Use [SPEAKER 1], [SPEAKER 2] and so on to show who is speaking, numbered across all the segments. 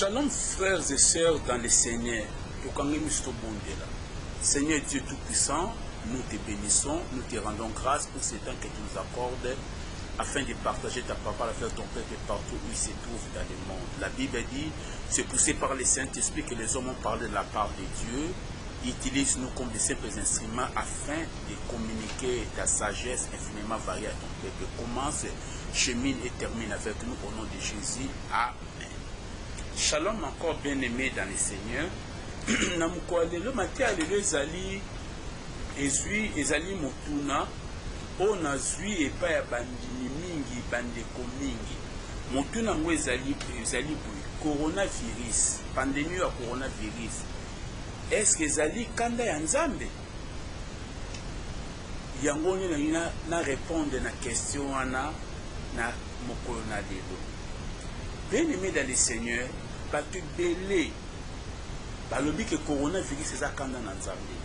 [SPEAKER 1] Shalom frères et sœurs dans le Seigneur. Seigneur Dieu Tout-Puissant, nous te bénissons, nous te rendons grâce pour ce temps que tu nous accordes afin de partager ta parole avec ton peuple partout où il se trouve dans le monde. La Bible dit, c'est poussé par le Saint-Esprit que les hommes ont parlé de la part de Dieu. Utilise-nous comme des simples instruments afin de communiquer ta sagesse infiniment variée à ton peuple. Commence, chemine et termine avec nous au nom de Jésus. Amen. Shalom encore bien aimé dans le Seigneur. na mokolo ya lelo mateya lelo ezali ezwi ezali motuna oyo nazwi epai ya bandimi mingi bandeko mingi motuna yango ezali ezali boye coronavirus pandemie ya coronavirus eske ezali kanda ya nzambe Yango nde nalingi na, na repondre na question wana na mokolo na lelo. Bien aime dans le Seigneur, bato ebele balobi ke coronavirus eza kanda na Nzambe.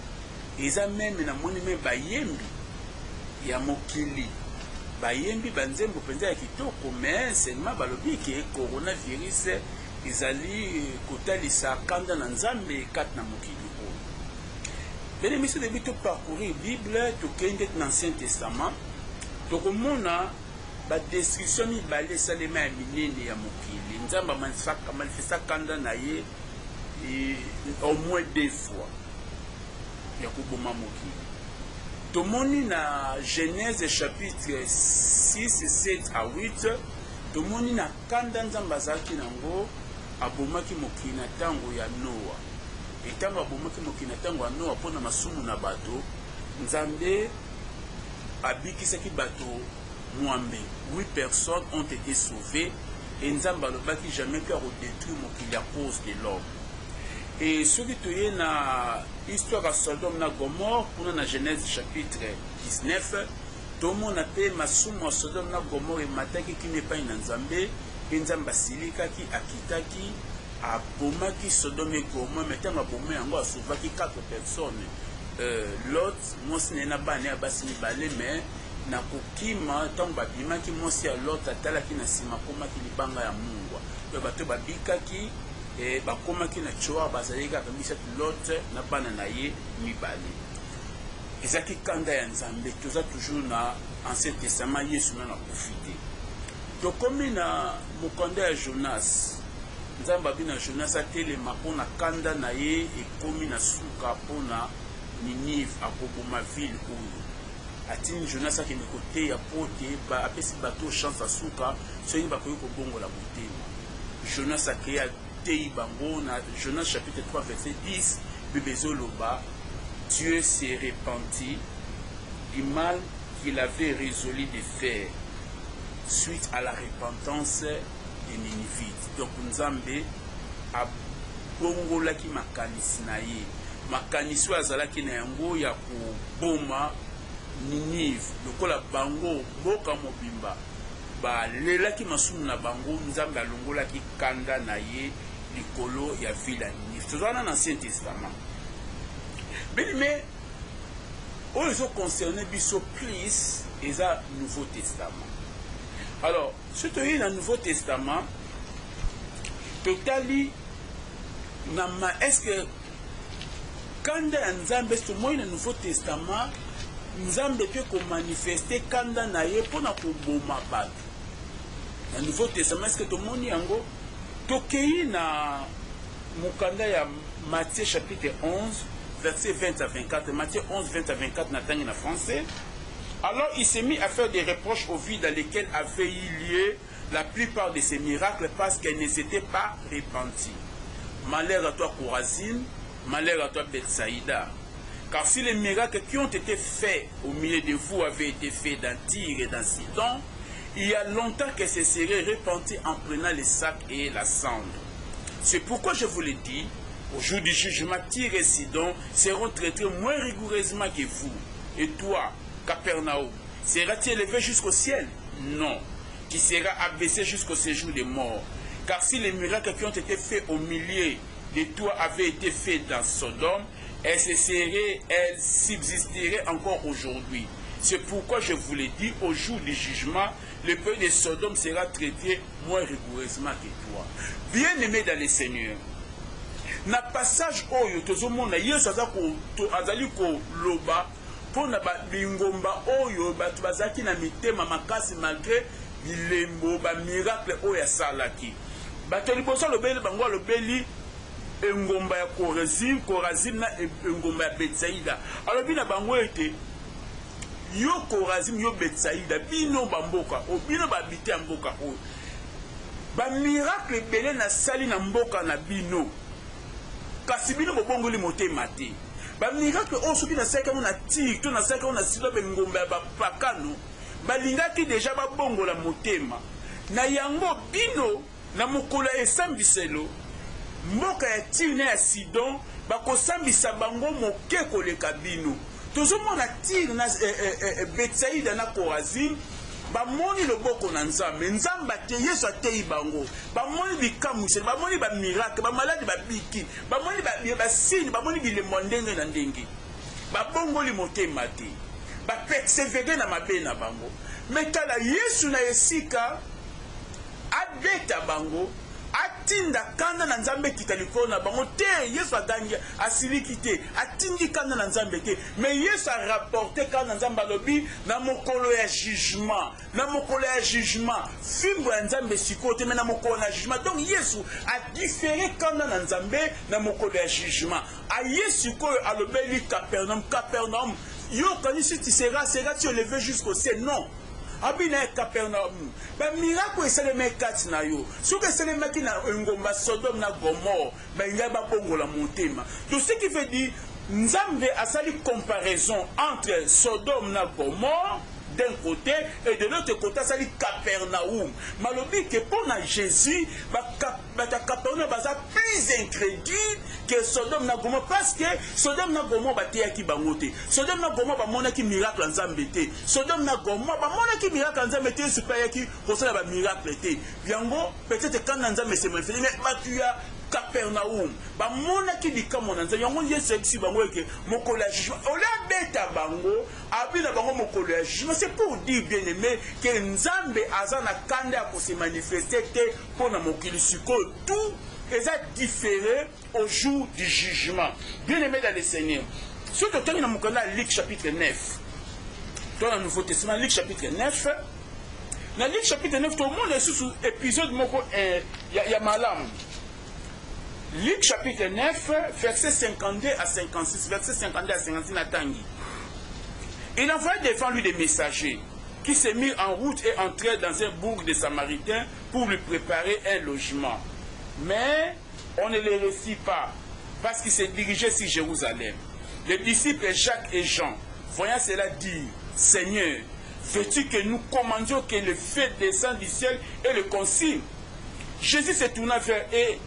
[SPEAKER 1] Eza meme na moni meme bayembi ya mokili bayembi banzembo mpenza ya kitoko, mais seulement balobi ke coronavirus ezali kotalisa kanda na Nzambe kati na mokili. Bien aime c'est debut to parcourir bible tokei ndeti na ancien testament tokomona ba destruction mibale esalema ya minene ya mokili nzambe a manifesta kanda na ye au moins deux fois ya koboma mokili tomoni na genèse chapitre 6 7 à 8 tomoni na kanda nzambe azalaki na yango abomaki mokili na ntango ya noa Ntango abomaki mokili na ntango ya Noa mpo na masumu na bato, Nzambe abikisaki bato mwambe, huit personnes ont ete sauvees, et Nzambe alobaki jamais que ako detruire mokili à cause de l'homme. Et soki toye na histoire ya Sodome na Gomorrhe, kuna na Genèse chapitre 19, tomona mpe masumu ya Sodome na Gomorrhe emataki kino epai na Nzambe, mpe Nzambe asilikaki, akitaki, Abomaki Sodome et Gomorrhe, mais tango abomoi yango a sauvaki quatre personnes, euh, Lot, mwasi na ye na bana na ye ya basi mibale, mais na kokima tango babimaki, mwasi ya Lot atalaki na sima akomaki libanga ya mungwa. Donc bato oyo babikaki eh, bakomaki na Tsoar, bazalaki kaka misato, Lot na bana na ye mibale. Ezalaki kanda ya Nzambe, toza toujours na Ancien Testament, Yesu nanu akufi te. Tokomi na Mokanda ya Jonas. Nzambe abina Jonas atelema mpo na kanda na ye ekomi na suka mpo na Ninive. Akoboma ville oyo. Atindi Jonas akende koteya mpo te ba, apesi bato oyo chance ya suka soki bakoki kobongola motema. Jonas akei ateyi bango na Jonas chapitre 3 verset 10, Bible ezoloba Dieu se repentit du mal qu'il avait resolu de faire. Suite à la repentance des Ninivites, donc Nzambe abongolaki makanisi na ye, makanisi oyo azalaki na yango ya koboma Ninive. Lokola bango mboka mobimba balelaki masumu na bango, Nzambe alongolaki kanda na ye likolo ya ville ya Ninive. Toza wana na Ancien Testament. Oyo ezo concerner biso plus eza nouveau testament. Alors soki toye na nouveau testament totali na ma est-ce que kanda ya Nzambe est-ce tomoni na nouveau testament Nzambe pe ko manifester kanda na ye pona koboma bato na nouveau testament est-ce que tomoni yango? Tokeyi na mokanda ya matthieu chapitre 11 verset 20 à 24 matthieu 11 20 à 24 na français alors il s'est mis à faire des reproches aux villes dans lesquelles avait eu lieu la plupart de ces miracles parce qu'elles ne s'étaient pas répandues malheur à toi corazine malheur à toi bethsaïda car si les miracles qui ont été faits au milieu de vous avaient été faits dans Tyr et dans Sidon, il y a longtemps que se seraient repenti en prenant les sacs et la cendre. C'est pourquoi je vous le dis, au jour du jugement, Tyr et Sidon seront traités moins rigoureusement que vous. Et toi, Capernaum, seras-tu élevé jusqu'au ciel Non. tu seras abaissé jusqu'au séjour des morts. Car si les miracles qui ont été faits au milieu de toi avaient été faits dans Sodome, elle serait, elle subsisterait encore aujourd'hui. C'est pourquoi je vous l'ai dit, au jour du jugement, Le pays de Sodome sera traite moins rigoureusement que toi. Bien-aime dans le Seigneur, na passage oyo tozomona Yesu aza ko, to, azali koloba mpo na ba, bingomba oyo bato bazalaki na mitema makasi malgre bilembo bamiracle oyo asalaki. Bato ya liboso alobeli bango, alobeli engumba ya Korazine, Korazine na engumba ya Betsaida. Alobi na bango ete Yo Korazim, yo Bethsaida, bino ba mboka oyo, bino ba habite ya mboka oyo, ba miracle ebele na sali na mboka na bino, kasi bino bo bongoli motema te. Ba miracle oyo soki na salaki yango na Tyr to na salaki yango na Sidon, ba engumba ya ba pakano, ba lingaki dejà ba bongola motema. Na yango bino. Na mokolo ya esambiselo, mboka ya Tire na ya Sidon bakosambisa bango moke koleka bino. Tozomona Tire na Bethsaida na Chorazin bamoni loboko na Nzambe, nzamba te, Yesu ateyi bango, bamoni bikamwiseli, bamoni ba miracle, ba maladi babiki, bamoni ba ba signe, bamoni bilembo ya ndenge na ndenge. Babongoli motema te, ba perseverer na mabe na bango. Mais tala Yesu na esika. Abeta bango, atinda kanda na Nzambe ekita likolo na bango te. Yesu agangi, asiliki te, atindi kanda na Nzambe te, mais Yesu a rapporter kanda na Nzambe, alobi, na mokolo ya jugement, na mokolo ya jugement, fimbo ya Nzambe sikoyo te, mais na mokolo na jugement. Donc Yesu a differer kanda na Nzambe na mokolo ya jugement. Aye sikoyo alobeli Capernaum, Capernaum, yo okanisi tu seras, seras-tu eleve jusqu'au ciel? Non. Abina e Kapernaumu, bamiraklo esalemaki kati na yo, soko esalemaki na engomba Sodome na Gomore, balingaki babongola motema. Donc ce qui veut dire, Nzambe asali comparaison entre Sodome na Gomore d'un cote et de l'autre cote asali Kapernaumu. Malobi que mpo na Jesus, ba bato ya kapernaum baza plus incrédule que sodome na gomor parce que sodome na gomor bateyaki bango te sodome na gomor bamonaki miracle ya nzambe te sodome na gomor bamonaki miracle ya nzambe te yesu mpe ayaki kosala bamiracle te yango peut-être kanda ya nzambe esemanifete mais bato ya kapernaum bamonaki likambo na nzambe yango yesu ayebisi bango eke mokolo ya jugement ole abeta bango abi na bango mokolo ya jugement c'est pour dire bien aimé ke nzambe aza na kanda ya kosemanifeste te Pona mokili sikoyo tout eza differe au jour du jugement bien aime dans le seigneur soki totangi na mokanda ya Luc chapitre 9 to na nouveau testament Luc chapitre 9 na Luc chapitre 9 tomona lisusu episode moko eh, ya, ya malamu Luc chapitre 9 verset 52 à 56 verset 52 à 56 natangi il envoya devant lui des messagers qui se mirent en route et entrèrent dans un bourg de Samaritains pour lui préparer un logement. Mais on ne les reçut pas parce qu'ils se dirigeaient sur Jérusalem. Les disciples Jacques et Jean, voyant cela, dirent Seigneur, veux-tu que nous commandions que le feu descende du ciel et le consigne Jésus se tourna vers eux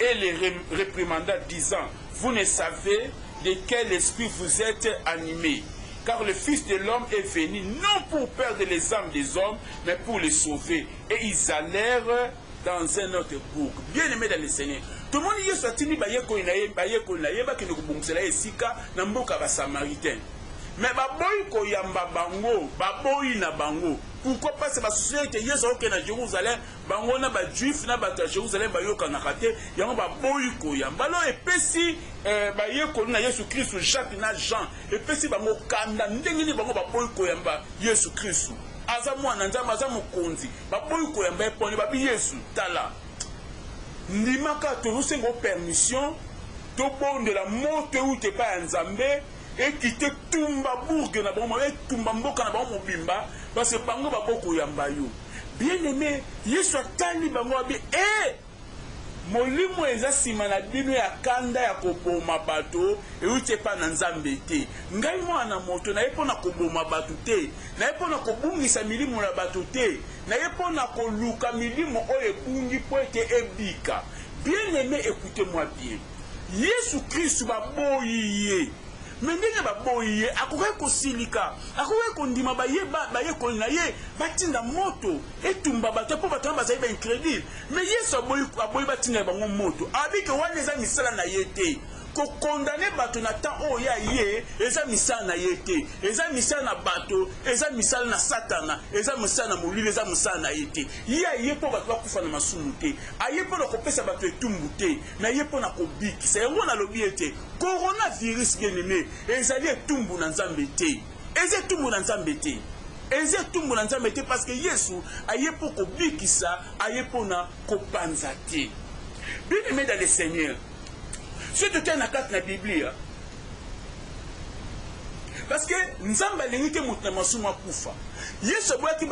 [SPEAKER 1] et les réprimanda, disant Vous ne savez de quel esprit vous etes anime car le fils de l'homme est venu non pour perdre les ames des hommes mais pour les sauver et ils allèrent dans un autre bourg bien aime dans le seigneur tomoni yesu atindi bayekoli na ye bayekoli na ye bakende kobongisela ye esika na mboka ya basamaritain me baboyi koyamba bango baboyi na bango pourkui mpasi basusu ete yesu akokende na jerusalem Bango na ba juifs na bato ya Jerusalem bayokanaka te, yango baboyi koya. Mbala oyo epesi eh, bayekoli na Yesu Kristu, Jacques na Jean, epesi bango kanda. Ndenge nini bango baboyi koyamba Yesu Kristu? Aza mwana na Nzambe, aza mokonzi. Baboyi koyamba ye pone babi Yesu, tala, ndimaka, tozosenga yo permission, tobondela moto ewuta epai ya Nzambe, Ekita etumba bourg na bango, etumba mboka na bango mobimba, parce que bango ba boko yamba yo. Bien aime, Yesu atali bango abi eh! Molimo eza sima na bino ya kanda ya koboma bato ewuti epa na Nzambe te. Ngai mwana na moto naye po na koboma bato te, naye po na kobungisa milimo na bato te, naye po na koluka milimo oyo ebungi po ete ebika. Bien aime, ecoute moi bien. Yesu Kristu baboyi ye. Mais ndenge baboyi ye, akokaki kosilika. Akokaki kondima baye, ba, bayekoli na ye batinda moto etumba bato, mpo bato wana bazali ba incredule. Mais Yesu aboyi, aboyi batindela bango moto. Alobi que wana eza misala na ye te. Ko condamner bato na temps oyo ye aye, eza misala na ye te. Eza misala na bato, eza misala na Satana, eza mosala na molili, eza mosala na ye te. Ye aye mpo bato bakufa na masumu te. Aye mpo na kopesa bato etumbu te. na ye mpo na kobikisa. Yango nalobi ete coronavirus, bien aime, ezali etumbu na Nzambe te. Eza etumbu na Nzambe te. Eza etumbu na Nzambe te parce que Yesu aye mpo kobikisa, aye mpo na kopanza te. Bien aime dans le Seigneur, soki totali na kati na Biblia, parce que Nzambe alingi te moto na masumu akufa. Yesu aboyaki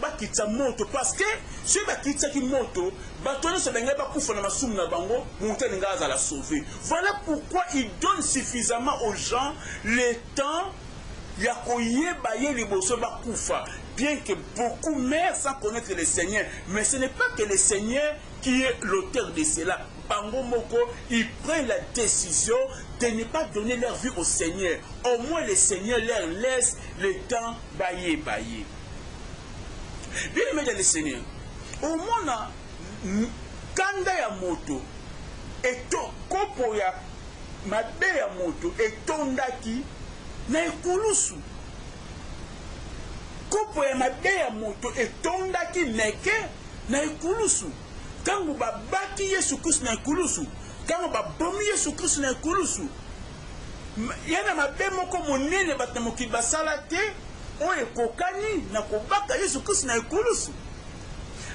[SPEAKER 1] bakitisa moto parce que soki bakitisaki moto Bato nionso balingai bakufa na masumu na bango, mutu alingai azala sauve. Voilà pourquoi il donne suffisamment aux gens le temps ya koyeba ye liboso bakufa, bien que beaucoup meurent sans connaitre le Seigneur, mais ce n'est pas que le Seigneur qui est l'auteur de cela, bango moko ils prennent la decision de ne pas donner leur vie au Seigneur, au moins le Seigneur leur laisse le temps bayeba ye. Bien-aime dans le Seigneur, omona kanda ya moto eto kopo ya mabe ya moto etondaki na ekulusu. Kopo ya mabe ya moto etondaki meke na ekulusu. Tango babaki Yesu Kristu na ekulusu, tango babomi Yesu Kristu na ekulusu, Eye na mabe moko monene bato na mokili basala te, oyo ekokani na kobaka Yesu Klisto na ekulusu.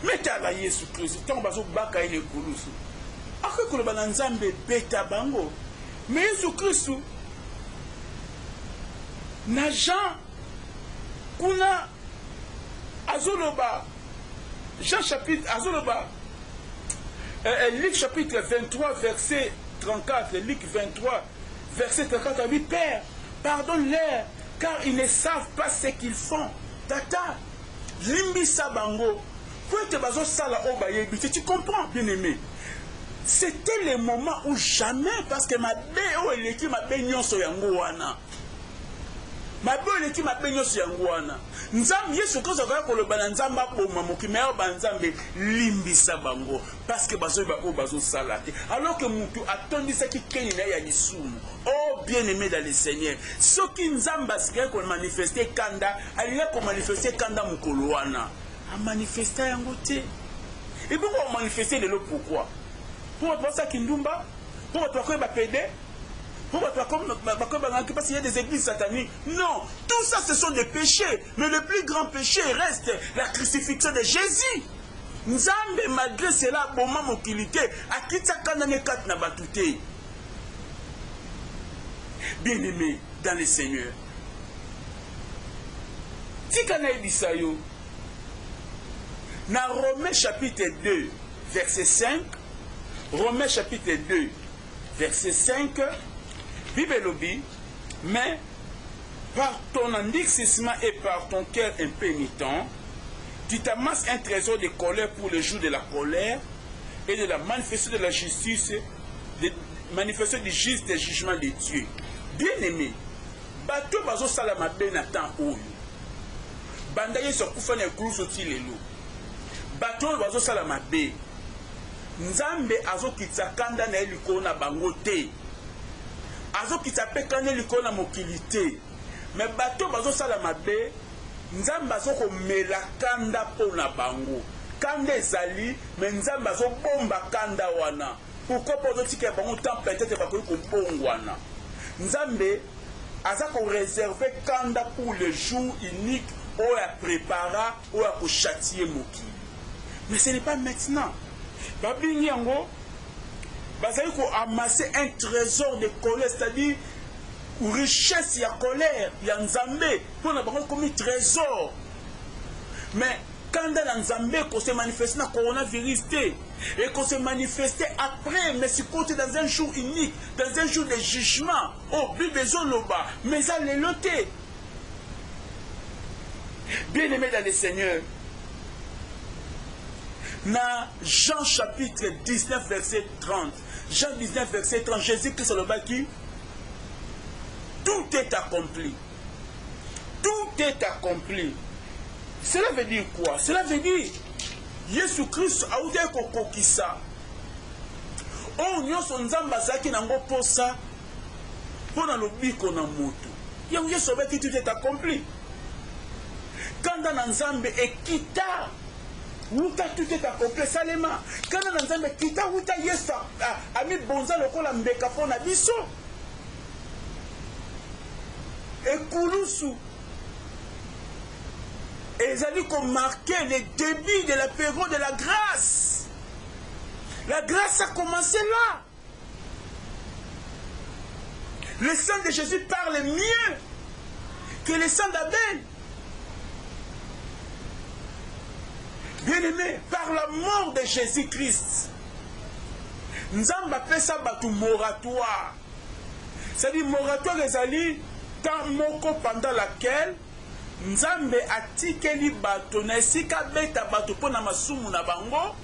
[SPEAKER 1] Mitala Yesu Klisto, ntango bazobaka ye na ekulusu, akoki koloba na Nzambe, Beta bango. Me Yesu Klisto, na Jean, kuna, azoloba, Jean chapitre, azoloba, Eh eh Luc chapitre 23 verset 34, Luc 23 verset 34 alobi Père, pardonne leur car ils ne savent pas ce qu'ils font. Tata, limbisa bango mpo ete bazosala oyo bayebi te. Tu comprends, bien aimé? C'était le moment où jamais parce que mabe oyo eleki mabe nyonso yango wana. Mabe oyo eleki mabe nyonso yango wana. Nzambe yesu kristo akoya koloba na nzambe aboma moki mais oba nzambe limbisa bango pasque bazoyeba oyo bazosala te alors que mutu atondisaki keni naye ya lisumu oh bien aime dans le seigneur soki nzambe asikaki ko manifeste kanda alingaki ko manifeste kanda mokolo wana amanifesta yango te ebongo amanifeste lelo pourquoi po bato basaki ndumba po bato bakoyeba pede po batu bakomi bakomi bangaki parce qu'il y a des églises sataniques non tout ça ce sont des péchés mais le plus grand péché reste la crucifixion de Jésus nzambe malgré cela aboma mokili te akitisaka ndani kati na bato te bien aimé dans le seigneur tika nayebisa yo na romain chapitre 2 verset 5 romain chapitre 2 Verset 5, Bible elobi, Mais par ton endurcissement et par ton cœur impenitent, tu t'amasses un trésor de colère pour le jour de la colère et de la manifestation de la justice, de manifestation du juste jugement de Dieu. Bien-aimé, bato bazosala mabe na temps oyo banda yesu akufa na ekulusu ti lelo bato oyo bazosala mabe Nzambe azokitisa kanda na ye likolo na bango te, azokitisa mpe kanda likolo na mokili te. Me bato oyo bazosala mabe, Nzambe azokomela kanda mpo na bango. Kanda ezali, me Nzambe azobomba kanda wana. Pourquoi? Mpo azotikela bango temps peut-etre bakoki kobongwana. Nzambe aza ko reserver kanda pour le jour unique oyo a prepara Oyo ako chatier mokili mais ce n'est pas maintenant ba bengi yango bazali ko amasser un tresor de colère c'est à dire richesse ya colère ya Nzambe mpo na bango ekomi tresor mais kanda na Nzambe eko se manifester na coronavirus te eko se manifester après mais sikoyo te dans un jour unique dans un jour de jugement oyo oh, Bible ezoloba mais eza lelo te Bien aime dans le Seigneur, na Jean chapitre 19 verset 30, Jean 19 verset 30, Jésus-Christ alobaki tout est accompli. Tout est accompli. Cela veut dire quoi? Cela veut dire Yesu Christ autaki kokokisa oyo nyonso Nzambe azalaki nango mposa mpo na lobiko na moto. Yango Yesu alobaki tout est accompli. Kanda na Nzambe ekita wuta tout est accompli esalema. Kanda na Nzambe ekita wuta Yesu amibonza lokola mbeka mpo na biso. Ekulusu ezali komarke le début de la période de la grâce. La grâce a commencé là. Le sang de Jesus parle mieux que le sang d'Abel. Bien-aimé, par la mort de Jésus-Christ, Nzambe apesa bato moratoire. C'est-à-dire moratoire ezali temps moko pendant laquelle Nzambe atikeli bato, na esika abeta bato pona masumu na bango,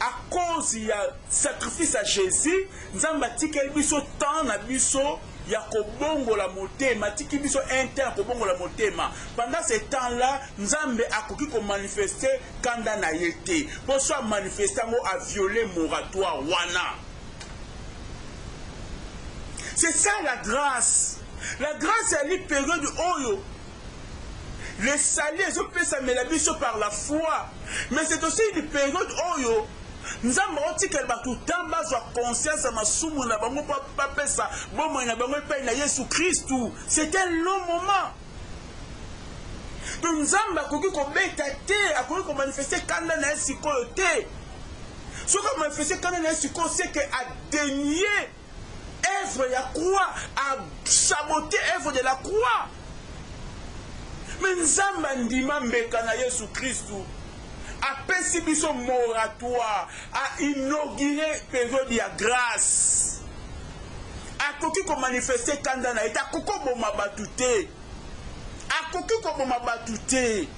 [SPEAKER 1] a cause ya sacrifice ya Jesus, Nzambe atikeli biso temps na biso ya kobongola motema, atiki biso un temps ya kobongola motema. Pendant ce temps là, Nzambe akoki ko manifester kanda na ye te, po soki a manifester yango a violer moratoire wana. C'est ça la grace. La grace ezali periode oyo le salut ezopesamela biso par la foi. Mais c'est aussi une periode oyo Nzambe aotikela bato temps bazwa conscience ya masumu na bango mpo bapesa bomoi na bango epai na Yesu Kristu. C'est un long moment. Donc Nzambe akoki kobeta te, akoki komanifeste kanda na ye sikoyo te. soki a manifeste kanda na ye sikoyo seke a denie œuvre ya croix a sabote œuvre de la croix me nzambe andima mbeka na yesu kristu apesi biso moratoire a inaugure periode ya grâce akoki komanifeste kanda na ye te akokoboma bato te Akoki koboma batu te.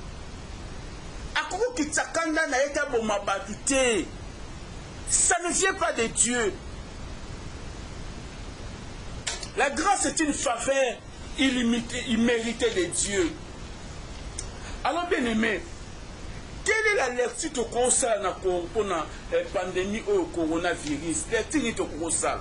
[SPEAKER 1] Akoki kokitisa kanda na ye te aboma batu te. Ça ne vient pas de Dieu. La grâce est une faveur illimitée, imméritée de Dieu. Alors bien aimé, quelle est la lecture tokosala na Congo mpo na eh, pandémie oyo coronavirus? Lecture nini tokosala?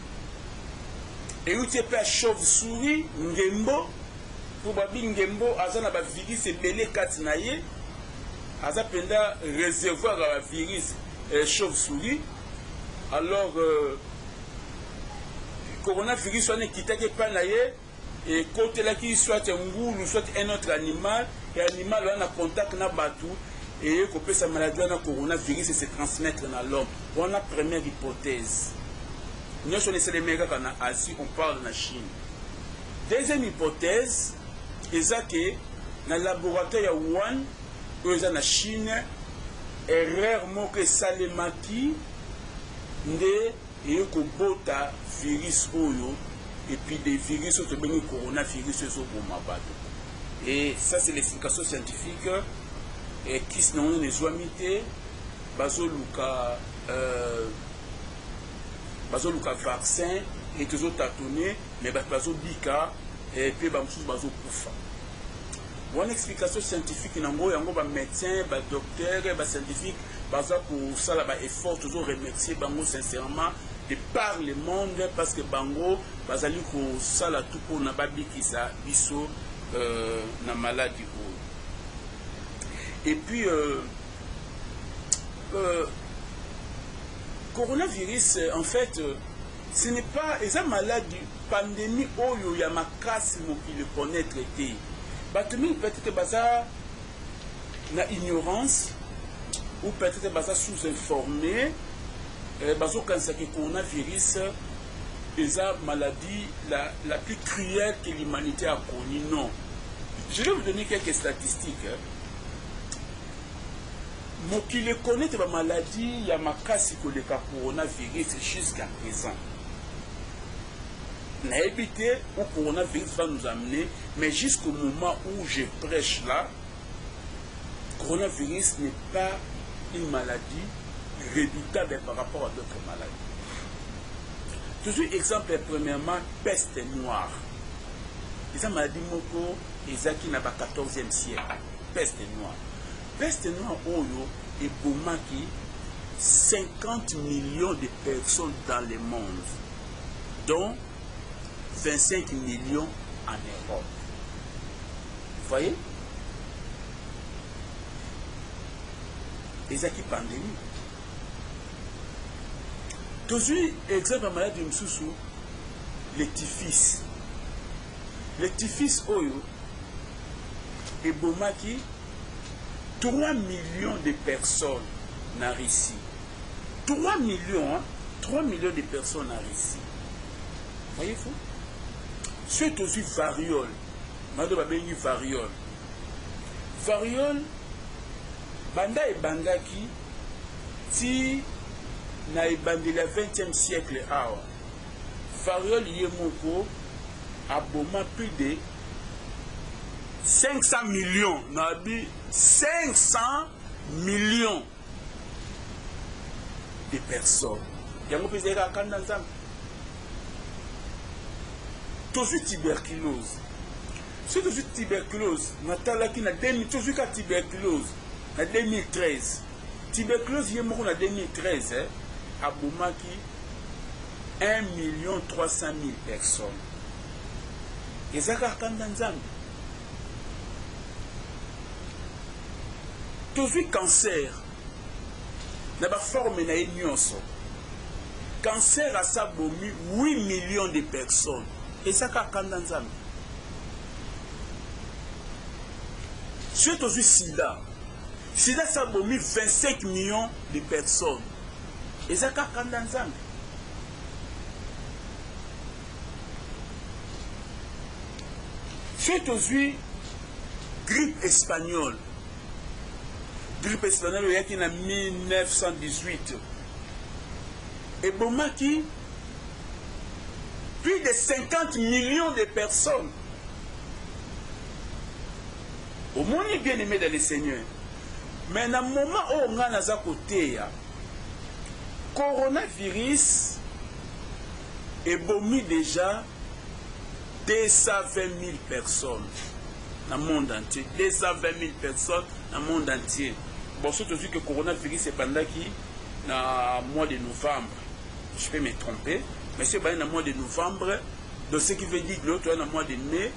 [SPEAKER 1] Euti epai ya chauve souris ngembo po babi ngembo aza na ba virus ebele kati na ye aza mpenza reservoir ya ba virus eh, chauve souris alors euh, coronavirus wana ekitaki epai na ye ekotelaki soit ngulu soit un autre animal et animal wana na contact na batu eye kopesa maladie wana coronavirus se transmettre na l'homme wana première hypothèse nyonso wana esalemaki kaka na asie on parle na chine deuxième hypothèse eza ke na laboratoire ya wuhan oyo eza na chine erreur moko esalemaki nde Eye kobota virus oyo epidevirus oyo tobengi coronavirus oyo ezo boma bato et ça c'est l'explication scientifique et kisi nango nanu ezuami te bazo luka euh, bazo luka vaccin et tozo tatone mais bato bazo bika et pe ba mosusu bazo kufa Wana explication scientifique na ngo yango ba medecin ba docteur ba scientifique baza kosala ba effort tozo remercier bango sincèrement de par le monde parce que bango bazali kosala tout pona babikisa biso euh, na maladi oyo et puis euh, euh, coronavirus en fait euh, ce n'est pas eza maladi Pandemie oyo ya makasi mokili econaitre te. Batu mingi peut etre baza na ignorance ou peut etre baza sous informe eh, bazokanisa ke coronavirus eza maladie la, la plus cruelle que l'humanité a connue. Non. Je vais vous donner quelques statistiques. Mokili e connaitre ba maladies ya makasi koleka coronavirus jusqu'à present. Nayebi te où coronavirus va nous amener, mais jusqu'au moment où je preche là, coronavirus n'est pas une maladie redoutable par rapport à d'autres maladies. Tozwi exemple ya premièrement peste noire. Eza maladie moko ezalaki na ba 14e siècle. Peste noire. Peste noire oyo ebomaki 50 millions de personnes dans le monde, dont 25 millions en Europe. Vous voyez? Ezaki pandemie. Tozui exemple ya maladi mosusu le typhus. Le typhus oyo ebomaki trois millions de personnes na Russie. Trois millions hein? Trois millions de personnes na Russie. Voyez-vous? Soki tozwi variole, bando babengi variole. Variole banda ebangaki ti na ebandeli ya 20e siècle awa Fariol ye moko aboma plus de 500 millions na bi 500 millions de personnes yango mpe ezalaki akanda nzambe tozwi tuberculose soki tozwi tuberculose natalaki na tozwi ka tuberculose na 2013 Tubeclose ye moko na 2013 abomaki 1.300.000 personnes. Eza kaka kanda Nzambe? Tozwi cancer na ba forme na ye nyonso. Cancer asa bomi 8 millions de personnes. Eza kaka kanda Nzambe? Soki tozwi sida Sida esi abomi 25 millions de personnes. Eza kaka kanda Nzambe? Soki tozwi grippe espagnole, grippe espagnole oyaki na 1918, ebomaki plus de 50 millions de personnes. Omoni bien aime dans le seigneur mais na moment oyo nga naza koteya coronavirus ebomi deja 220000 personnes na monde entier 220000 personnes na monde entier bon soki tozwi ke coronavirus ebandaki na mois de novembre je peux me tromper mais soki ebandi na mois de novembre donc ce qui veut dire lelo toya na mois de mai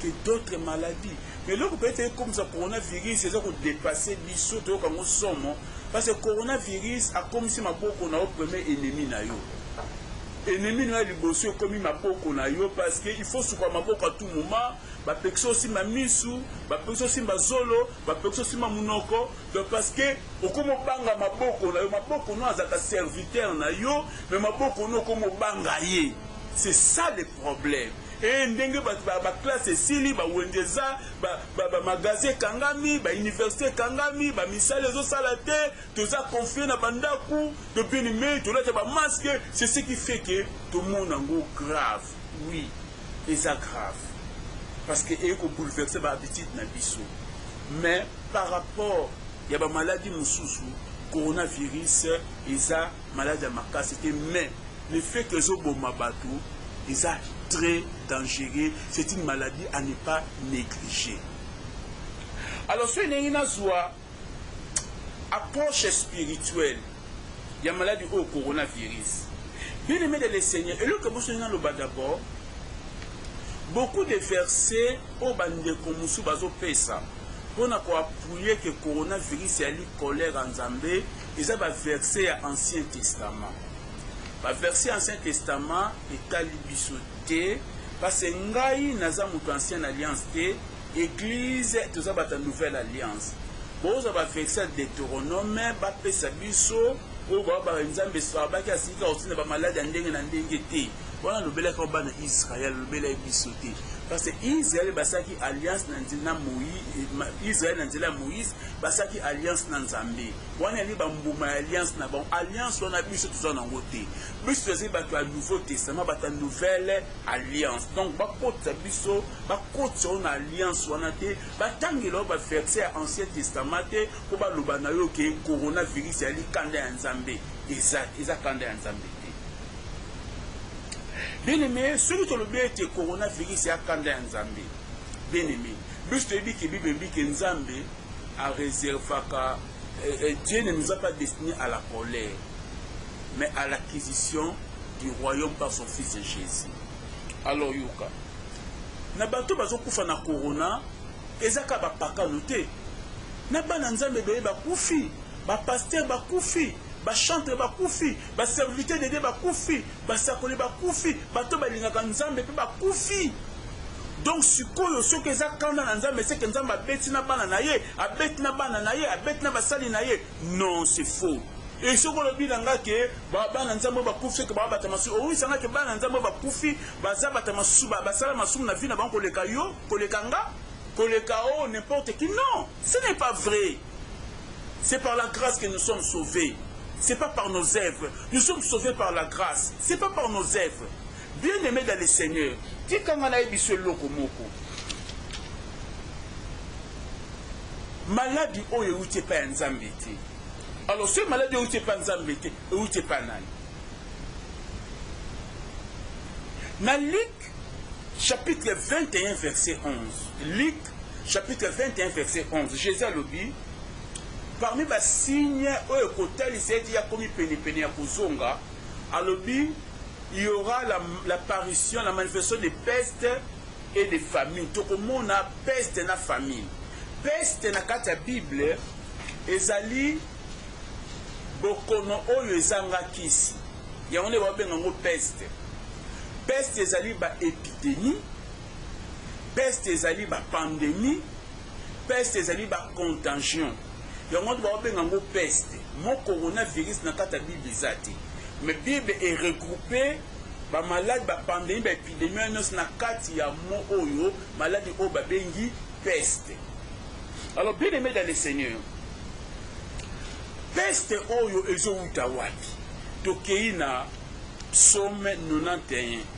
[SPEAKER 1] que d'autres maladies mais eloko peut être ekomisa corona virus eza ko depasser biso toyoka ngo somo parce que corona virus akomisi maboko na yo premier ennemi na yo ennemi na yo liboso ekomi maboko na yo parce que il faut suka maboko à tout moment bapekisi osimba misu bapekisi osimba zolo bapekisi osimba munoko donc parce que okomi obanga maboko na yo maboko no azalaka serviteur na yo mais maboko no okomi obanga ye c'est ça le Problème ee ndenge batu ba ba classe esili, ba wenze eza, ba ba ba magasin ekangami, ba universite ekangami, ba misala ezo sala te, toza confine na ba ndaku, to bini mais tolata ba masque, c'est ce qui fait que tomona ngo grave, oui eza grave parce que eye ko bouleverse ba habitude na biso, mais par rapport ya ba maladie mususu, coronavirus eza Malade ya makasi te mais le fait que ezo boma batu eza très dangereux, c'est une maladie à ne pas negliger. Alors soki elingi nazua approche spirituelle ya maladi oyo coronavirus, bien aime de le Seigneur, eloko ya boso naloba d'abord beaucoup de versets oyo bandeko mosusu bazopesa mpo na koapuye ke coronavirus eyali kolera nzambe Eza ba verset ya ancien testament. Ba verset ya ancien testament etali biso te parce ngai naza mutu ya ancienne alliance te, eglise toza batu ya nouvelle alliance. Bozwa ba verset ya Deuteronome ba pesa biso oyo ba ba nzambe abaki asili kaka kotinda ba malade ya ndenge na ndenge te. Wana alobelaki yango bana Israël, alobela ye biso te parce Israël basalaki alliance na nzela na Moïse, Israël na nzela ya Moïse. Basaki alliance na nzambe wana yalie ba mbuma ya alliance na bango alliance wana biso toza na ngo te biso tozali bato ya nouveau testament bato ya nouvelle alliance donc bakotisa biso bakotisa yo na alliance wana te batangela yo ba verse ya ancien testament te po baloba na yo ke corona virus yali kanda ya nzambe eza eza kanda ya nzambe bien aime soki tolobi ete corona virus ya kanda ya nzambe bien aime Biso toyebi ke bible elobi ke nzambe a reservaka Dieu ne nous a pas destine à la colère mais à l'acquisition du royaume par son fils Jesus alors yoka na bato bazokufa na corona eza ka bapakano te na bana nzambe ebele bakufi bapaster bakufi bachantre bakufi baservite de Dieu bakufi Basakoli bakufi, bato oyo balingaka Nzambe mpe bakufi. Donc sikoyo soki eza kanda na Nzambe seke Nzambe abeti na bana na ye, abeti na bana na ye, abeti na basali na ye? Non, c'est faux. Et soki olobi na nga ke ba bana Nzambe bakufi seke ba bata masumu, oyebisa nga ke bana Nzambe bakufi baza bata masumu, basala masumu na vie na bango koleka yo, koleka nga, koleka oyo n'importe qui? Non. Ce n'est pas vrai c'est par la grace que nous sommes sauve c'est pas par nos œuvres nous sommes sauve par la grace c'est pas par nos œuvres bien aime dans le seigneur tika nga nayebiso eloko moko maladi oyo euti epai ya nzambe te alors soki maladi euti epai ya nzambe te euti epai ya nani na luk chapitre 21 verset 11 luk chapitre 21 verset 11 jesus alobi parmi basigne oyo ekotalisa ete ye akomi penepene ya kozonga alobi il y aura l'apparition la, la manifestation de peste et de famine tokomona peste na famine peste na kati ya bible ezali bokono oyo ezanga kisi yango nde babenga yango peste peste ezali baepidemie Peste ezali ba pandemie, peste ezali ba contagion yango wana bao benga yango peste. Mot corona virus na kati ya bible eza te mais bible e regrouper ba malade ba pandemie ba epidemie wana nionso na kati ya mot oyo maladi oyo ba bengi peste. Alors bien aime dans le seigneur peste oyo ezo wuta wapi? Tokeyi na psaume 91.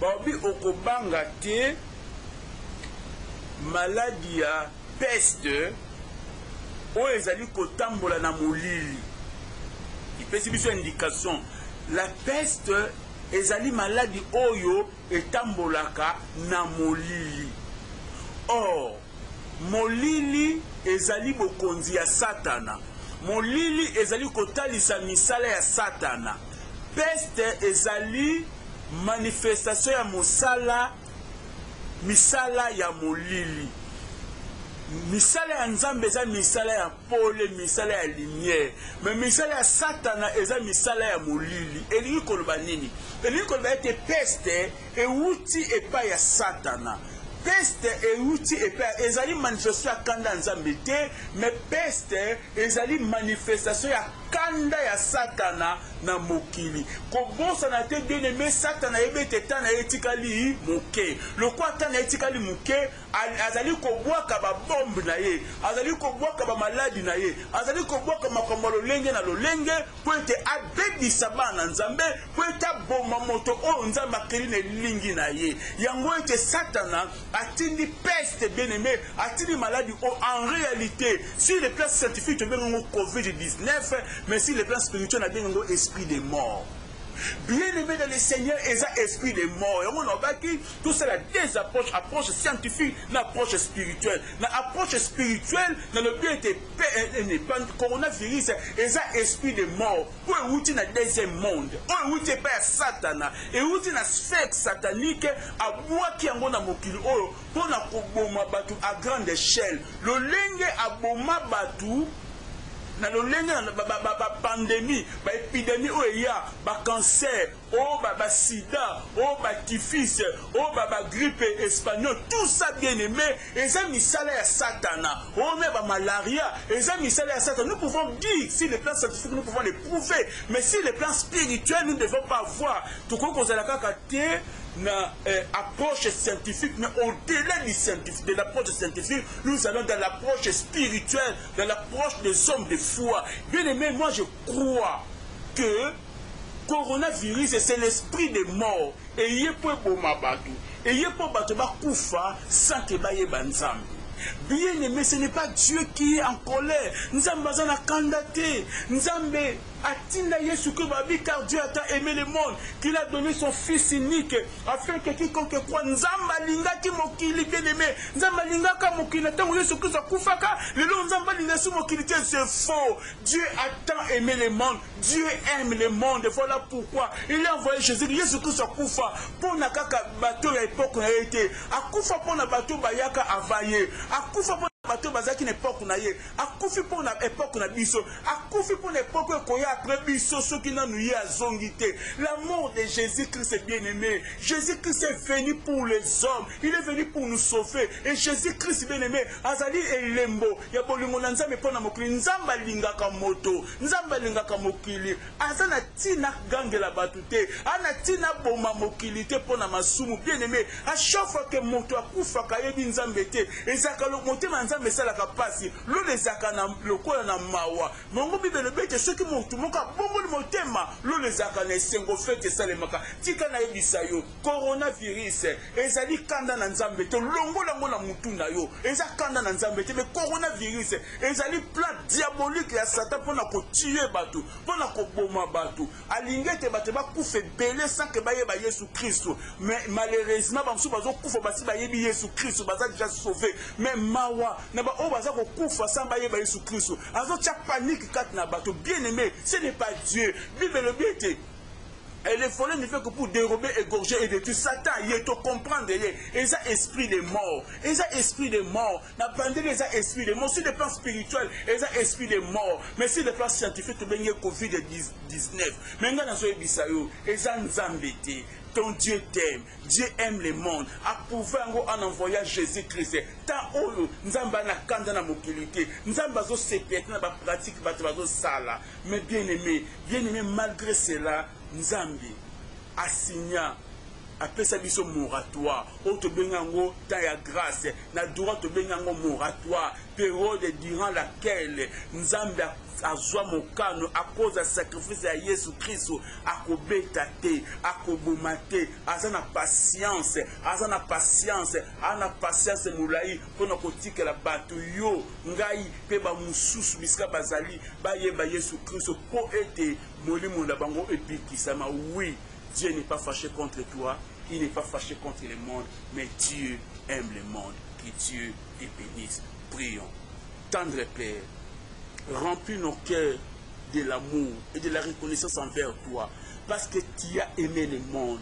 [SPEAKER 1] Barbie okobanga te maladi ya peste oyo ezali kotambola na molili epesi biso indication la peste ezali maladi oyo etambolaka na molili or molili ezali bokonzi ya satana molili ezali kotalisa misala ya satana Peste ezali manifestation ya mosala, misala ya molili. Misala ya Nzambe eza misala ya pole, misala ya lumière. Mais misala ya satana eza misala ya molili. Elingi koloba nini? Elingi koloba ete peste ewuti epai ya satana. Peste ewuti epai, ezali manifestation ya kanda ya Nzambe te, mais peste Ezali manifestation ya kanda ya Satana na mokili. Kobosana te, bien-aime, Satana ayebi ete temps na ye etikali moke. Lokola temps na ye etikali moke, azali kobwaka ba bombes na ye, azali kobwaka ba maladi na ye, azali kobwaka makambo ya lolenge na lolenge mpo ete abebisa bana na Nzambe, mpo ete aboma moto oyo Nzambe akeli na elingi na ye. Yango ete Satana. atindi peste bien aime atindi maladi o en realite sur le plan scientifique tobenga yango covid 19 mais sur le plan spirituel nabenga yango esprit de mort bien aime dans le seigneur eza esprit de mort yango nalobaki tosala deux approche approche scientifique na approche spirituelle na approche spirituelle nalobi ete eh, eh, eh, coronavirus eza esprit de mort Oyo ewuti na deuxième monde, oyo ewuti epai ya satana, ewuti na sphère satanique, abwaki yango na mokili oyo mpo na koboma bato à grande echelle, lolenge aboma bato na lolenge na ba pandemie, ba epidemie oyo eya, ba cancer. Oh ba ba sida, oh ba typhus, oh ba ba grippe espagnole, tout ça bien aime eza misala ya satana, oh na ba malaria eza misala ya satana, nous pouvons dire sur le plan scientifique nous pouvons le prouver, mais sur le plan spirituel nous ne devons pas voir, tokoki kozala kaka te na eh, approche scientifique, mais au-delà du scientifique, de l'approche scientifique, nous allons dans l'approche spirituelle, dans l'approche des hommes de foi. Bien aimé, moi je crois que Corona virus c'est l'esprit de mort eye po eboma batu eye po batu ba kufa sans que ba yeba nzambe bien aime ce n'est pas Dieu qui est en colère nzambe aza na kanda te nzambe atinda yesu que ba bi car Dieu a ta aime le monde qu'il a donne son fils unique afin que quiconque croit nzambe alingaki mokili bien aime nzambe alingaka mokili na tango yesu Christ akufaka lelo nzambe alinga yesu mokili te c'est faux Dieu a tant aime le monde Dieu aime le monde voila pourquoi il a envoye Jesus yesu kristo akufa mpo na kaka bato ya epoke na ye te akufa mpo na bato bayaka avant ye akufa mpo na bato bazalaki na epoke na ye akufi mpo na epoke na biso akufi mpo na epoke ekoya apres biso soki nanu ye azongi te la mort de jesus christ est bien aimé jesus christ est venu pour les hommes il est venu pour nous sauver et jesus christ bien aimé azali elembo ya bolingo na nzambe mpo na mokili nzambe alingaka moto Nzambe alingaka mokili, aza na tina agangela batu te, a na tina aboma mokili te pona masumu, bien aime, a chaque fois que mutu akufaka ayebi Nzambe te, ezalaka lo motema ya Nzambe esalaka pasi, lola ezalaka na lokola na mawa, yango bible elobi ete soki mutu moko abongoli motema, lola ezalaka na esengo, fete esalemaka, tika nayebisa yo. Coronavirus ezali kanda na nzambe te longola yango na mutu na yo eza kanda na nzambe te mais coronavirus ezali plan diabolique ya satan pona ko tue batu pona koboma batu alingi ete batu bakufa ebele sans que bayeba yesu christu mais malheureusement bamosusu bazokufa basi bayebi yesu christu baza deja sauve mais mawa na baoyo baza kokufa sans bayeba yesu christu azotia panique kati na bato bien aime ce n'est pas dieu bible elobi ete Et le follet ne fait que pour derober, egorger et detruire. Satan ye to comprendre ye. Eza esprit de mort. Eza esprit de mort. Na bandeli eza esprit de mort. Sur le plan spirituel, eza esprit de mort. Mais sur le plan scientifique, to bengi COVID-19. Mais nga nazo yebisa yo, eza nzambe te. Ton Dieu t'aime. Dieu aime le monde. Approuve yango en envoyant Jésus-Christ. Tant oyo, nzambe ana kanda na mokili te. Nzambe azo sepia te na ba pratique bato bazo sala. Mes bien aimes bien aime malgre cela nzambe a signa apesa biso moratoire oyo tobengi yango temps ya grace na droit tobengi yango moratoire periode durant laquelle nzambe azwa mokano akoza sacrifice ya yesu kristu akobeta te akoboma te aza na patience aza na patience aza na patience molai Mpo na kotikela bato yo, ngai, mpe bamosusu bisika bazali, bayeba Yesu Kristo, mpo ete molimo na bango ebikisama. Oui, Dieu n'est pas fache contre toi, il n'est pas fache contre le monde, mais Dieu aime le monde. Que Dieu te benisse. Prions. Tendre Père, remplis nos cœurs de l'amour et de la reconnaissance envers toi, parce que tu as aimé le monde,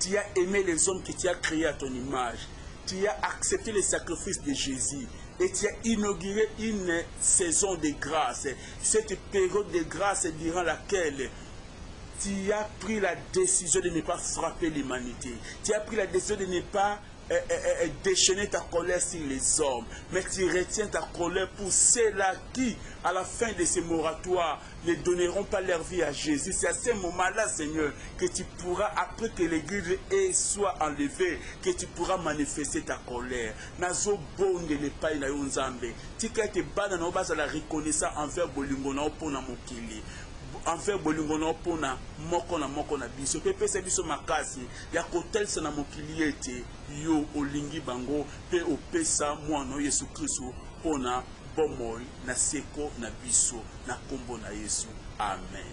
[SPEAKER 1] tu as aimé les hommes que tu as créés à ton image. Tu as accepté le sacrifice de Jésus et tu as inauguré une saison de grâce, cette période de grâce durant laquelle tu as pris la décision de ne pas frapper l'humanité. Tu as pris la décision de ne pas euh, euh, euh, déchaîner ta colère sur les hommes. Mais tu retiens ta colère pour ceux-là qui, à la fin de ces moratoires, ne donneront pas leur vie à Jésus. C'est à ce moment-là, Seigneur, que tu pourras, après que l'église soit enlevée, que tu pourras manifester ta colère. Nazo bonde le pai na yonzambe. Tika te bana na obaza la reconnaissant envers bolingo na opona mokili. envers bolingo na opona moko na moko na biso mpe pesa biso makasi ya kotalisa na mokili ete yo olingi bango mpe opesa mwana yesu kristu mpo na bomoi na seko na biso na kombo na yesu amen.